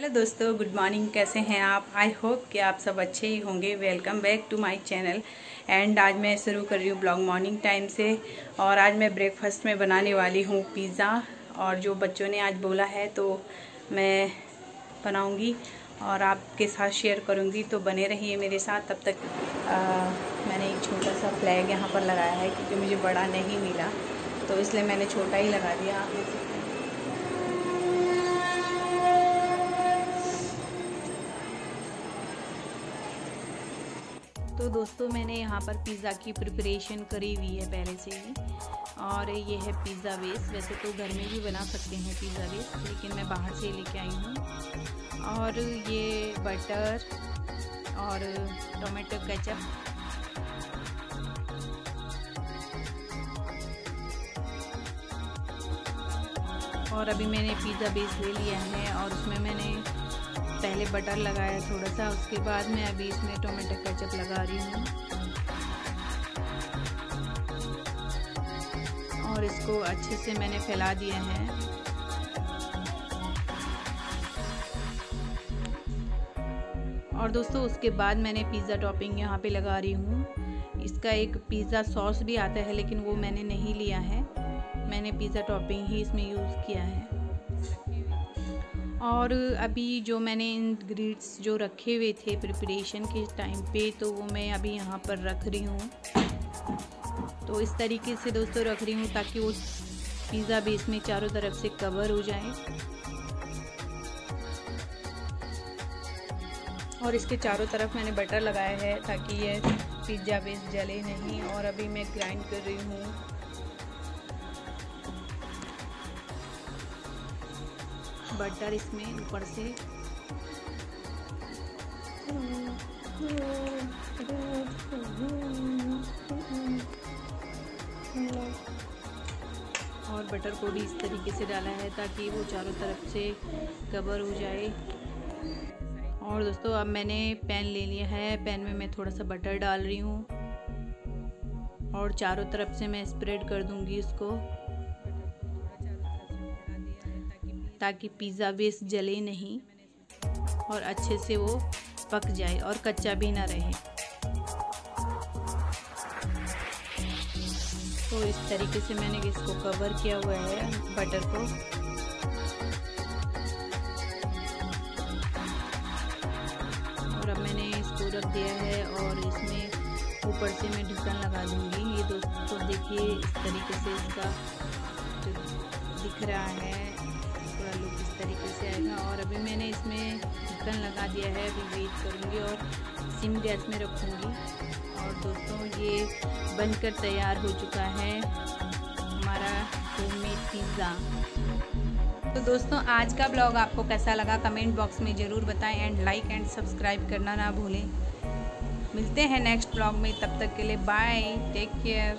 Hello दोस्तों good morning. कैसे हैं आप? आई होप कि आप सब अच्छे ही होंगे। Welcome back to my channel and आज मैं शुरू कर रही हूँ ब्लॉग मॉर्निंग टाइम से। और आज मैं ब्रेकफास्ट में बनाने वाली हूँ पिज़्ज़ा और जो बच्चों ने आज बोला है तो मैं बनाऊँगी। और आपके साथ शेयर करूँगी। तो बने रहिए मेरे साथ। तब तक आ, मैंने एक छोटा सा फ्लैग यहाँ पर लगाया है क्योंकि मुझे बड़ा नहीं मिला। तो इसलिए मैंने छोटा ही लगा दिया। आप तो दोस्तों मैंने यहाँ पर पिज़्ज़ा की प्रिपरेशन करी हुई है पहले से ही। और ये है पिज़्ज़ा बेस वैसे तो घर में भी बना सकते हैं पिज़्ज़ा बेस लेकिन मैं बाहर से लेके आई हूँ। और ये बटर और टोमेटो केचप और अभी मैंने पिज़्ज़ा बेस ले लिया है और उसमें मैंने पहले बटर लगाया थोड़ा सा उसके बाद मैं अभी इसमें टोमेटो केचप लगा रही हूँ। और इसको अच्छे से मैंने फैला दिया है। और दोस्तों, उसके बाद मैंने पिज़्ज़ा टॉपिंग यहाँ पे लगा रही हूँ। इसका एक पिज़्ज़ा सॉस भी आता है, लेकिन वो मैंने नहीं लिया है। मैंने पिज़्ज़ा टॉपिंग ही इसमें यूज़ किया है। और अभी जो मैंने इंग्रेडिएंट्स जो रखे हुए थे प्रिपरेशन के टाइम पे तो वो मैं अभी यहाँ पर रख रही हूँ। तो इस तरीके से दोस्तों रख रही हूँ ताकि वो पिज़्ज़ा बेस में चारों तरफ़ से कवर हो जाए। और इसके चारों तरफ़ मैंने बटर लगाया है ताकि ये पिज़्ज़ा बेस जले नहीं। और अभी मैं ग्राइंड कर रही हूँ। बटर इसमें ऊपर से। और बटर को भी इस तरीके से डाला है ताकि वो चारों तरफ़ से कवर हो जाए। और दोस्तों, अब मैंने पैन ले लिया है। पैन में मैं थोड़ा सा बटर डाल रही हूँ। और चारों तरफ़ से मैं स्प्रेड कर दूँगी इसको ताकि पिज़्ज़ा बेस जले नहीं और अच्छे से वो पक जाए और कच्चा भी ना रहे। तो इस तरीके से मैंने इसको कवर किया हुआ है बटर को। और अब मैंने इसको रख दिया है और इसमें ऊपर से मैं ढक्कन लगा दूँगी। ये दोस्तों देखिए इस तरीके से इसका दिख रहा है। थोड़ा लुक इस तरीके से आएगा और अभी मैंने इसमें ढक्कन लगा दिया है, अभी वेट करूँगी और सिम गैस में रखूँगी। और दोस्तों, ये बनकर तैयार हो चुका है हमारा होममेड पिज़्ज़ा तो दोस्तों, आज का ब्लॉग आपको कैसा लगा कमेंट बॉक्स में ज़रूर बताएँ एंड लाइक एंड सब्सक्राइब करना ना भूलें। मिलते हैं नेक्स्ट ब्लॉग में, तब तक के लिए बाय टेक केयर